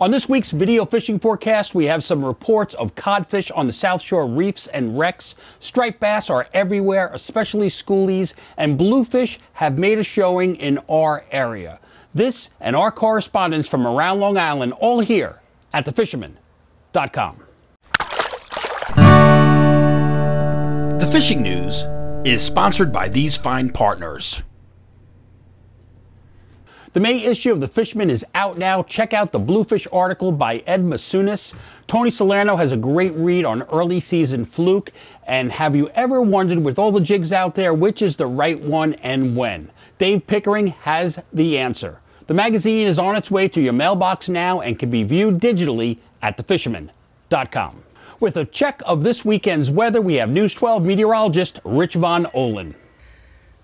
On this week's video fishing forecast, we have some reports of codfish on the South Shore reefs and wrecks. Striped bass are everywhere, especially schoolies, and bluefish have made a showing in our area. This and our correspondents from around Long Island, all here at thefisherman.com. The fishing news is sponsored by these fine partners. The May issue of The Fisherman is out now. Check out the Bluefish article by Ed Masunis. Tony Salerno has a great read on early season fluke. And have you ever wondered, with all the jigs out there, which is the right one and when? Dave Pickering has the answer. The magazine is on its way to your mailbox now and can be viewed digitally at thefisherman.com. With a check of this weekend's weather, we have News 12 meteorologist Rich Von Ohlen.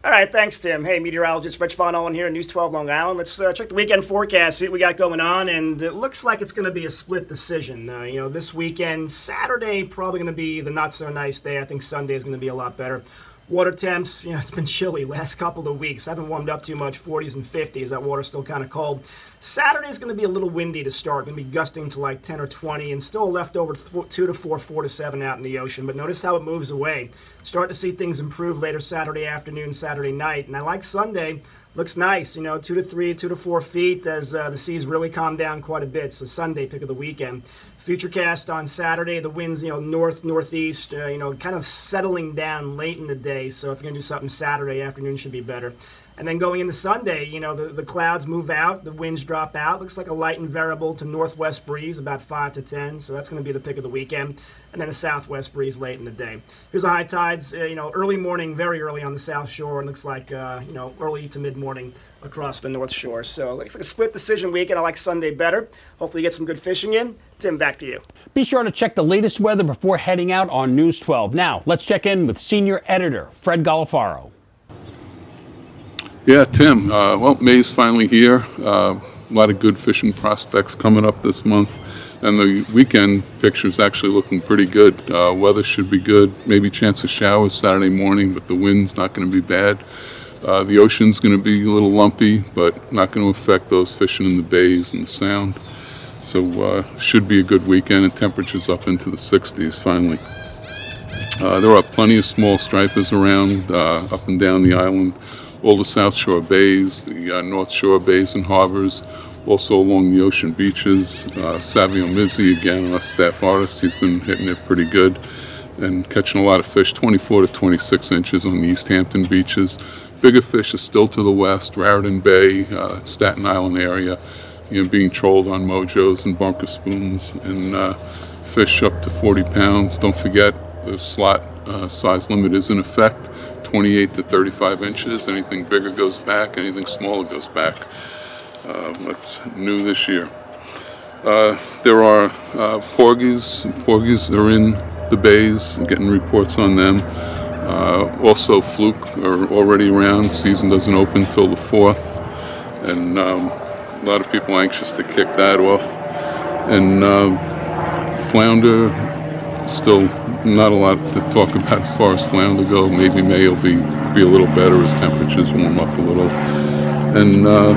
All right, thanks, Tim. Hey, meteorologist Rich Von Ohlen here, in News 12 Long Island. Let's uh, check the weekend forecast, see what we got going on, and it looks like it's going to be a split decision. Uh, you know, this weekend, Saturday probably going to be the not so nice day. I think Sunday is going to be a lot better. Water temps, you know, it's been chilly last couple of weeks. I haven't warmed up too much, 40s and 50s. That water's still kind of cold. Saturday's going to be a little windy to start. Going to be gusting to like 10 or 20 and still left over 2 to 4, 4 to 7 out in the ocean. But notice how it moves away. Start to see things improve later Saturday afternoon, Saturday night. And I like Sunday. Looks nice, you know, 2 to 3, 2 to 4 feet as uh, the seas really calm down quite a bit. So Sunday, pick of the weekend. Futurecast on Saturday, the winds, you know, north, northeast, uh, you know, kind of settling down late in the day. So if you're to do something Saturday afternoon, should be better. And then going into Sunday, you know, the, the clouds move out, the winds drop out. Looks like a light and variable to northwest breeze, about 5 to 10. So that's going to be the pick of the weekend. And then a southwest breeze late in the day. Here's the high tides, uh, you know, early morning, very early on the south shore. And looks like, uh, you know, early to mid morning across the north shore. So looks like a split decision weekend. I like Sunday better. Hopefully you get some good fishing in. Tim, back to you. Be sure to check the latest weather before heading out on News 12. Now, let's check in with senior editor Fred Galifaro. Yeah, Tim. Uh, well, May's finally here. Uh, a lot of good fishing prospects coming up this month. And the weekend picture is actually looking pretty good. Uh, weather should be good. Maybe chance of showers Saturday morning, but the wind's not going to be bad. Uh, the ocean's going to be a little lumpy, but not going to affect those fishing in the bays and the sound. So uh, should be a good weekend and temperatures up into the 60s finally. Uh, there are plenty of small stripers around up and down the island all the South Shore bays, the uh, North Shore bays and harbors, also along the ocean beaches. Uh, Savio Mizzi, again, our staff artist, he's been hitting it pretty good and catching a lot of fish, 24 to 26 inches on the East Hampton beaches. Bigger fish are still to the west, Raritan Bay, uh, Staten Island area, you know, being trolled on mojos and bunker spoons, and uh, fish up to 40 pounds. Don't forget, the slot uh, size limit is in effect. 28 to 35 inches. Anything bigger goes back, anything smaller goes back. Uh, that's new this year. Uh, there are uh, porgies. Porgies are in the bays, getting reports on them. Uh, also, fluke are already around. Season doesn't open until the 4th, and um, a lot of people anxious to kick that off. And uh, flounder still not a lot to talk about as far as flounder go. Maybe May will be be a little better as temperatures warm up a little. And uh,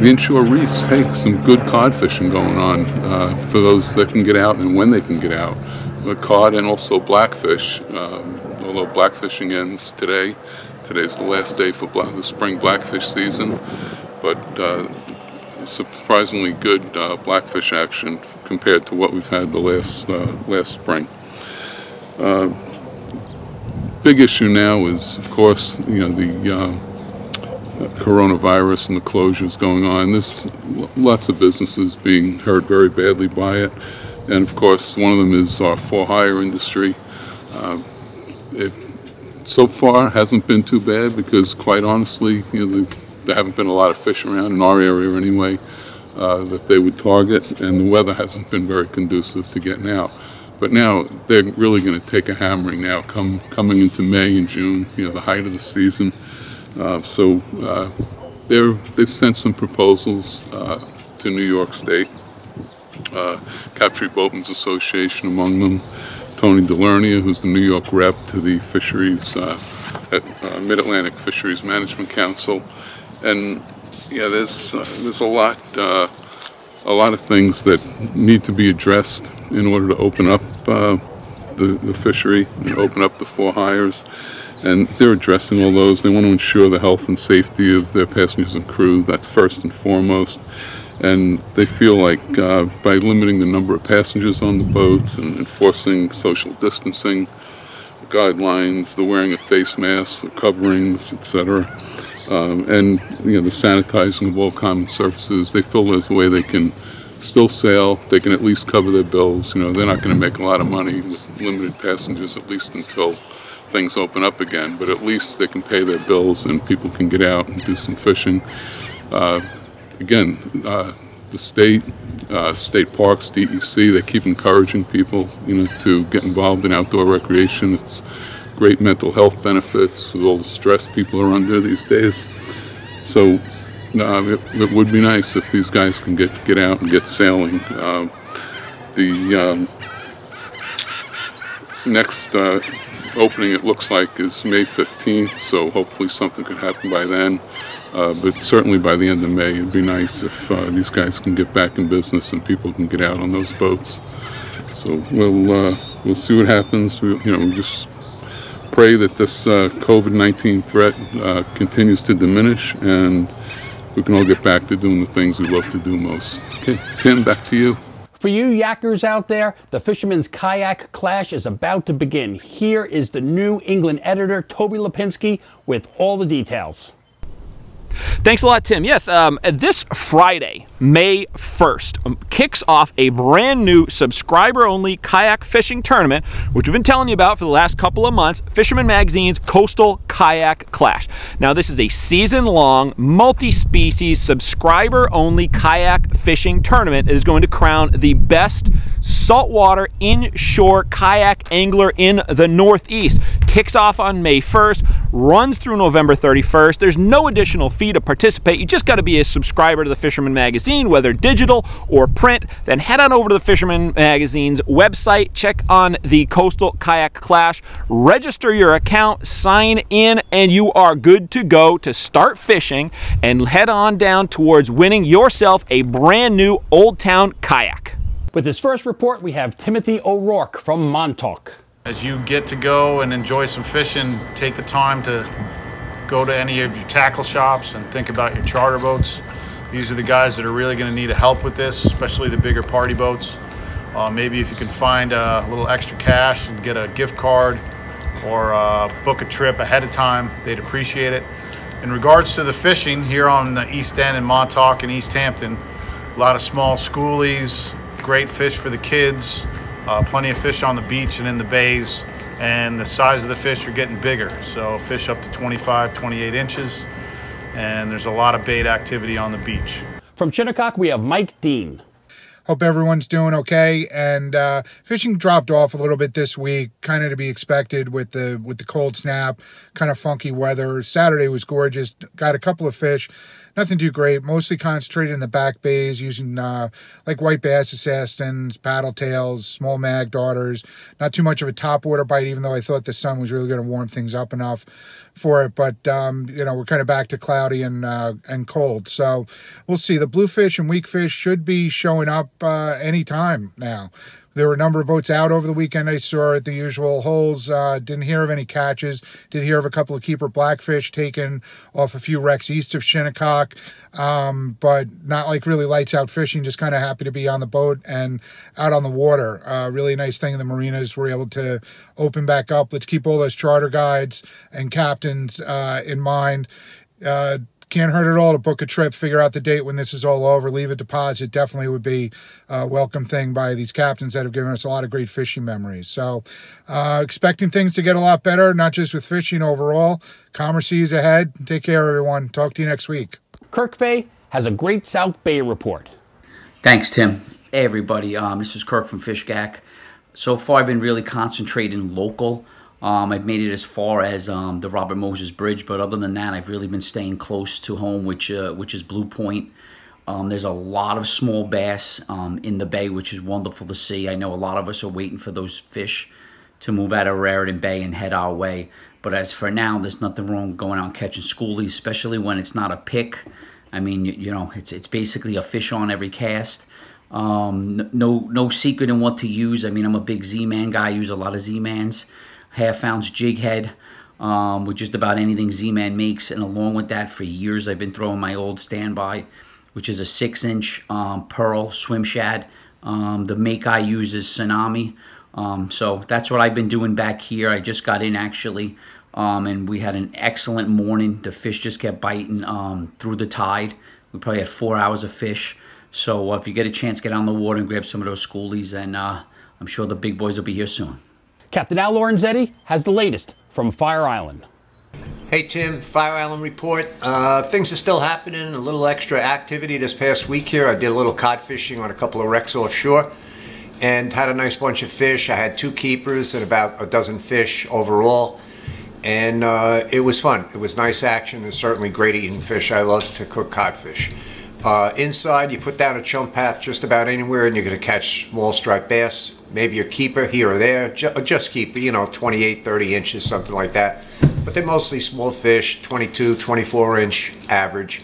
the inshore reefs, hey, some good cod fishing going on uh, for those that can get out and when they can get out. The cod and also blackfish, um, although blackfishing ends today. Today's the last day for the spring blackfish season, but uh, surprisingly good uh, blackfish action compared to what we've had the last uh, last spring. Uh, big issue now is, of course, you know the uh, coronavirus and the closures going on. There's lots of businesses being hurt very badly by it, and of course, one of them is our for-hire industry. Uh, it so far hasn't been too bad because, quite honestly, you know the there haven't been a lot of fish around in our area anyway uh, that they would target, and the weather hasn't been very conducive to getting out. But now they're really going to take a hammering now, come coming into May and June, you know, the height of the season. Uh, so uh, they're they've sent some proposals uh, to New York State, uh, Captree Boatmen's Association among them. Tony DiLernia, who's the New York rep to the fisheries uh, Mid Atlantic Fisheries Management Council, and yeah, there's uh, there's a lot uh, a lot of things that need to be addressed in order to open up uh, the, the fishery and open up the for hires. And they're addressing all those. They want to ensure the health and safety of their passengers and crew. That's first and foremost. And they feel like uh, by limiting the number of passengers on the boats and enforcing social distancing guidelines, the wearing of face masks, the coverings, etc., um, and you know the sanitizing of all common surfaces, they feel there's a way they can still sail. They can at least cover their bills. You know, they're not going to make a lot of money with limited passengers, at least until things open up again. But at least they can pay their bills and people can get out and do some fishing. Uh, again, uh, the state, uh, state parks, DEC, they keep encouraging people, you know, to get involved in outdoor recreation. It's great mental health benefits with all the stress people are under these days. So uh, it, it, would be nice if these guys can get get out and get sailing. Uh, the um, next uh, opening, it looks like, is May 15th, so hopefully something could happen by then. Uh, but certainly by the end of May, it'd be nice if uh, these guys can get back in business and people can get out on those boats. So we'll uh, we'll see what happens. We, you know, just pray that this uh, COVID-19 threat uh, continues to diminish and we can all get back to doing the things we love to do most. Okay, Tim, back to you. For you yackers out there, the Fisherman's Kayak Clash is about to begin. Here is the New England editor, Toby Lapinski, with all the details. Thanks a lot, Tim. Yes, um, this Friday, May 1st, um, kicks off a brand new subscriber only kayak fishing tournament, which we've been telling you about for the last couple of months Fisherman Magazine's Coastal Kayak Clash. Now, this is a season long, multi species, subscriber only kayak fishing tournament that is going to crown the best saltwater inshore kayak angler in the Northeast. Kicks off on May 1st, runs through November 31st. There's no additional fee to participate. You just got to be a subscriber to the Fisherman Magazine, whether digital or print. Then head on over to the Fisherman Magazine's website, check on the Coastal Kayak Clash, register your account, sign in, and you are good to go to start fishing and head on down towards winning yourself a brand new Old Town kayak. With this first report, we have Timothy O'Rourke from Montauk. As you get to go and enjoy some fishing, take the time to go to any of your tackle shops and think about your charter boats. These are the guys that are really going to need help with this, especially the bigger party boats. Uh, maybe if you can find a little extra cash and get a gift card or uh, book a trip ahead of time, they'd appreciate it. In regards to the fishing here on the East End in Montauk and East Hampton, a lot of small schoolies, great fish for the kids, uh, plenty of fish on the beach and in the bays and the size of the fish are getting bigger. So fish up to 25, 28 inches, and there's a lot of bait activity on the beach. From Shinnecock, we have Mike Dean. Hope everyone's doing okay. And uh, fishing dropped off a little bit this week, kind of to be expected with the with the cold snap, kind of funky weather. Saturday was gorgeous. Got a couple of fish nothing too great. Mostly concentrated in the back bays using uh, like white bass assassins, paddle tails, small Mag Darters. Not too much of a top water bite, even though I thought the sun was really going to warm things up enough for it. But um, you know, we're kind of back to cloudy and uh, and cold. So we'll see. The bluefish and weak fish should be showing up uh, anytime now. There were a number of boats out over the weekend. I saw at the usual holes. Uh, didn't hear of any catches. Did hear of a couple of keeper blackfish taken off a few wrecks east of Shinnecock, um, but not like really lights out fishing. Just kind of happy to be on the boat and out on the water. Uh, really nice thing. The marinas were able to open back up. Let's keep all those charter guides and captains uh, in mind. Uh, can't hurt at all to book a trip, figure out the date when this is all over, leave a deposit. Definitely would be a welcome thing by these captains that have given us a lot of great fishing memories. So, uh, expecting things to get a lot better, not just with fishing overall. Commerce is ahead. Take care, everyone. Talk to you next week. Kirk Fay has a great South Bay report. Thanks, Tim. Hey, everybody. Um, this is Kirk from Fishgack. So far, I've been really concentrating local um, I've made it as far as um, the Robert Moses Bridge, but other than that, I've really been staying close to home, which uh, which is Blue Point. Um, there's a lot of small bass um, in the bay, which is wonderful to see. I know a lot of us are waiting for those fish to move out of Raritan Bay and head our way. But as for now, there's nothing wrong going out and catching schoolies, especially when it's not a pick I mean, you, you know, it's it's basically a fish on every cast. Um, no no secret in what to use. I mean, I'm a big Z-Man guy. I use a lot of Z-Mans. Half ounce jig head um, with just about anything Z-Man makes. And along with that, for years, I've been throwing my old standby, which is a six inch um, pearl swim shad. Um, the make I use is Tsunami. Um, so that's what I've been doing back here. I just got in actually. Um, and we had an excellent morning. The fish just kept biting um, through the tide. We probably had four hours of fish. So uh, if you get a chance, get on the water and grab some of those schoolies, and uh, I'm sure the big boys will be here soon. Captain Al Lorenzetti has the latest from Fire Island. Hey Tim, Fire Island report. Uh, things are still happening. A little extra activity this past week here. I did a little cod fishing on a couple of wrecks offshore and had a nice bunch of fish. I had two keepers and about a dozen fish overall. And uh, it was fun. It was nice action and certainly great eating fish. I love to cook codfish. Uh, inside, you put down a chum path just about anywhere and you're going to catch small striped bass, maybe a keeper here or there, ju just keeper, you know, 28, 30 inches, something like that. But they're mostly small fish, 22, 24 inch average.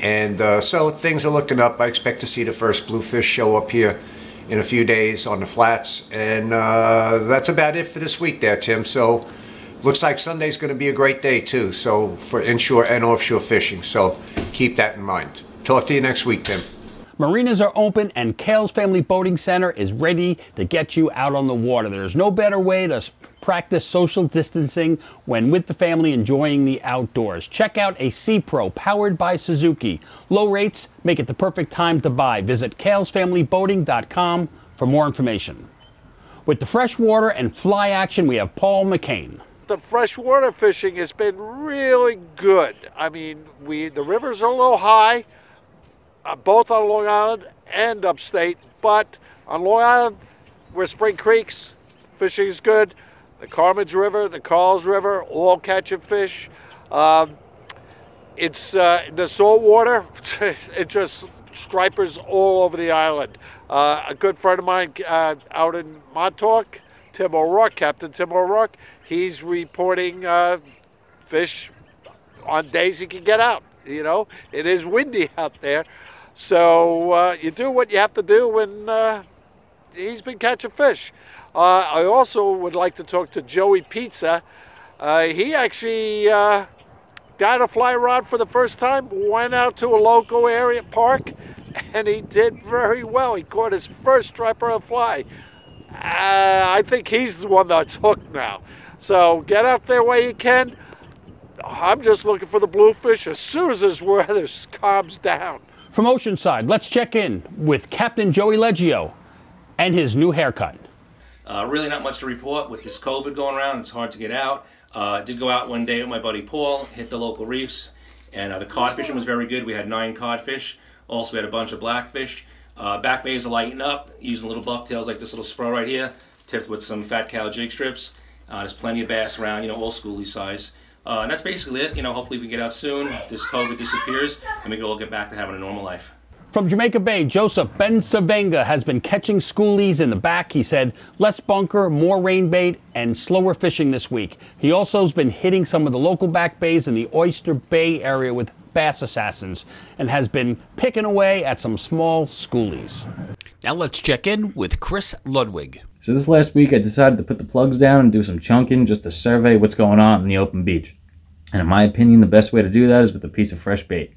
And uh, so things are looking up. I expect to see the first bluefish show up here in a few days on the flats. And uh, that's about it for this week there, Tim. So looks like Sunday's going to be a great day too. So for inshore and offshore fishing. So keep that in mind. Talk to you next week, Tim. Marinas are open and Kale's Family Boating Center is ready to get you out on the water. There's no better way to practice social distancing when with the family enjoying the outdoors. Check out a Sea Pro powered by Suzuki. Low rates make it the perfect time to buy. Visit kalesfamilyboating.com for more information. With the freshwater and fly action, we have Paul McCain. The freshwater fishing has been really good. I mean, we the rivers are a little high uh, both on Long Island and upstate. But on Long Island, where Spring Creeks, fishing is good. The Carmans River, the Carlls River, all catching fish. Um, it's uh, the salt water. it just stripers all over the island. Uh, a good friend of mine uh, out in Montauk, Tim O'Rourke, Captain Tim O'Rourke, he's reporting uh, fish on days he can get out. You know, it is windy out there. So uh, you do what you have to do when uh, he's been catching fish. Uh, I also would like to talk to Joey Pizza. Uh, he actually uh, got a fly rod for the first time, went out to a local area park, and he did very well. He caught his first striper of fly. Uh, I think he's the one that's hooked now. So get out there where you can. I'm just looking for the bluefish as soon as this weather calms down. From Oceanside, let's check in with Captain Joey Leggio and his new haircut. Uh, really not much to report with this COVID going around. It's hard to get out. Uh, did go out one day with my buddy Paul, hit the local reefs, and uh, the cod fishing was very good. We had nine codfish. Also, we had a bunch of blackfish. Uh, back bays are lighting up, using little bucktails like this little spur right here, tipped with some fat cow jig strips. Uh, there's plenty of bass around, you know, all schooly size. Uh, and that's basically it. You know, hopefully we get out soon. This COVID disappears, and we can all get back to having a normal life. From Jamaica Bay, Joseph Ben Savenga has been catching schoolies in the back. He said less bunker, more rain bait, and slower fishing this week. He also has been hitting some of the local back bays in the Oyster Bay area with bass assassins and has been picking away at some small schoolies. Now let's check in with Chris Ludwig. So this last week I decided to put the plugs down and do some chunking just to survey what's going on in the open beach. And in my opinion, the best way to do that is with a piece of fresh bait.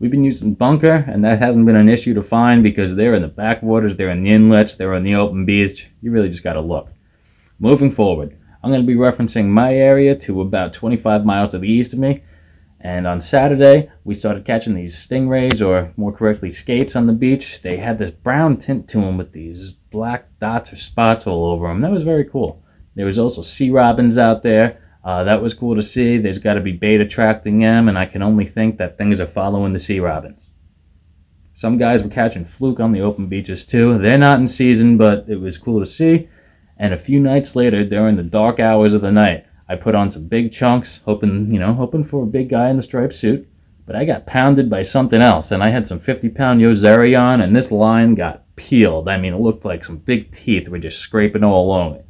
We've been using bunker, and that hasn't been an issue to find because they're in the backwaters, they're in the inlets, they're on the open beach. You really just got to look. Moving forward, I'm going to be referencing my area to about 25 miles to the east of me. And on Saturday, we started catching these stingrays, or more correctly, skates on the beach. They had this brown tint to them with these black dots or spots all over them. That was very cool. There was also sea robins out there. Uh, that was cool to see. There's got to be bait attracting them, and I can only think that things are following the sea robins. Some guys were catching fluke on the open beaches too. They're not in season, but it was cool to see. And a few nights later, during the dark hours of the night, I put on some big chunks, hoping, you know, hoping for a big guy in the striped suit. But I got pounded by something else, and I had some 50 pound Yo-Zuri on, and this line got peeled. I mean, it looked like some big teeth were just scraping all along it.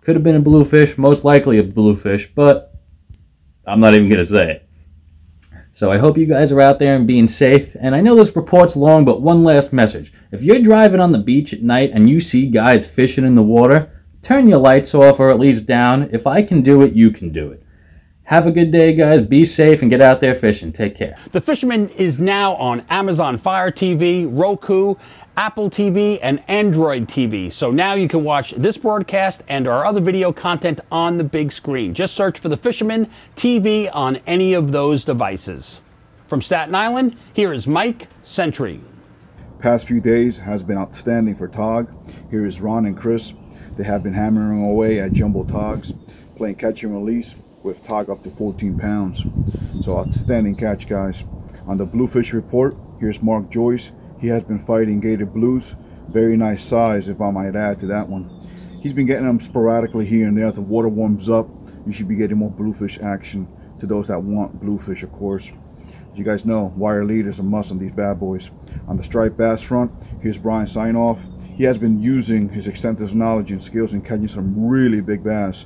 Could have been a bluefish, most likely a bluefish, but I'm not even going to say it. So I hope you guys are out there and being safe. And I know this report's long, but one last message. If you're driving on the beach at night and you see guys fishing in the water, turn your lights off or at least down. If I can do it, you can do it. Have a good day, guys. Be safe and get out there fishing. Take care. The Fisherman is now on Amazon Fire TV, Roku, Apple TV, and Android TV. So now you can watch this broadcast and our other video content on the big screen. Just search for The Fisherman TV on any of those devices. From Staten Island, here is Mike Sentry. Past few days has been outstanding for Tog. Here is Ron and Chris. They have been hammering away at jumbo togs, playing catch and release with Tog up to 14 pounds. So outstanding catch, guys. On the Bluefish Report, here's Mark Joyce. He has been fighting Gator Blues. Very nice size, if I might add to that one. He's been getting them sporadically here and there. As the water warms up, you should be getting more bluefish action to those that want bluefish, of course. As you guys know, wire lead is a must on these bad boys. On the striped bass front, here's Brian Signoff. He has been using his extensive knowledge and skills in catching some really big bass.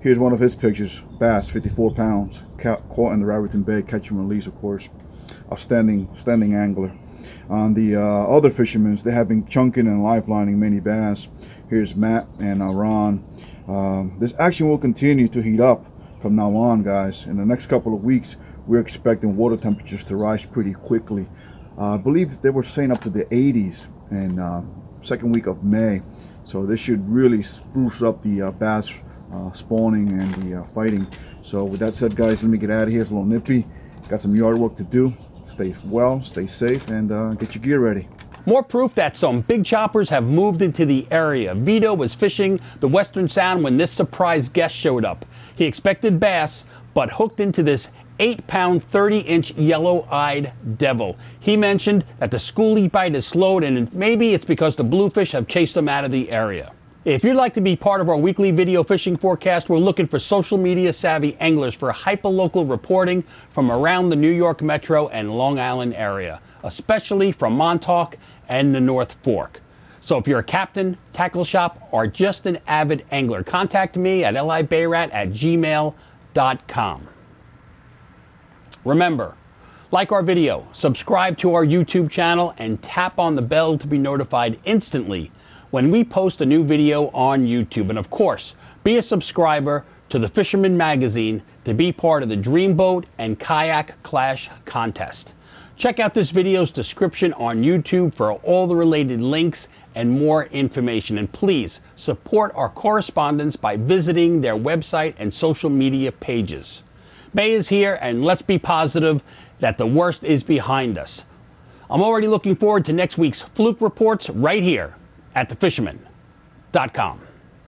Here's one of his pictures, bass, 54 pounds, caught in the Raritan Bay, catch and release, of course. Outstanding, standing angler. On the uh, other fishermen, they have been chunking and lifelining many bass. Here's Matt and uh, Ron. Um, this action will continue to heat up from now on, guys. In the next couple of weeks, we're expecting water temperatures to rise pretty quickly. Uh, I believe they were saying up to the 80s in uh, second week of May. So this should really spruce up the uh, bass uh, spawning and the uh, fighting. So with that said, guys, let me get out of here. It's a little nippy. Got some yard work to do. Stay well, stay safe, and uh, get your gear ready. More proof that some big choppers have moved into the area. Vito was fishing the Western Sound when this surprise guest showed up. He expected bass, but hooked into this 8 pound, 30 inch yellow eyed devil. He mentioned that the schoolie bite is slowed, and maybe it's because the bluefish have chased them out of the area. If you'd like to be part of our weekly video fishing forecast, we're looking for social media savvy anglers for hyperlocal reporting from around the New York Metro and Long Island area, especially from Montauk and the North Fork. So if you're a captain, tackle shop, or just an avid angler, contact me at libayrat at gmail.com. Remember, like our video, subscribe to our YouTube channel, and tap on the bell to be notified instantly when we post a new video on YouTube. And of course, be a subscriber to the Fisherman Magazine to be part of the Dreamboat and Kayak Clash contest. Check out this video's description on YouTube for all the related links and more information. And please support our correspondents by visiting their website and social media pages. May is here, and let's be positive that the worst is behind us. I'm already looking forward to next week's Fluke Reports right here at thefisherman.com.